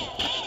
yeah.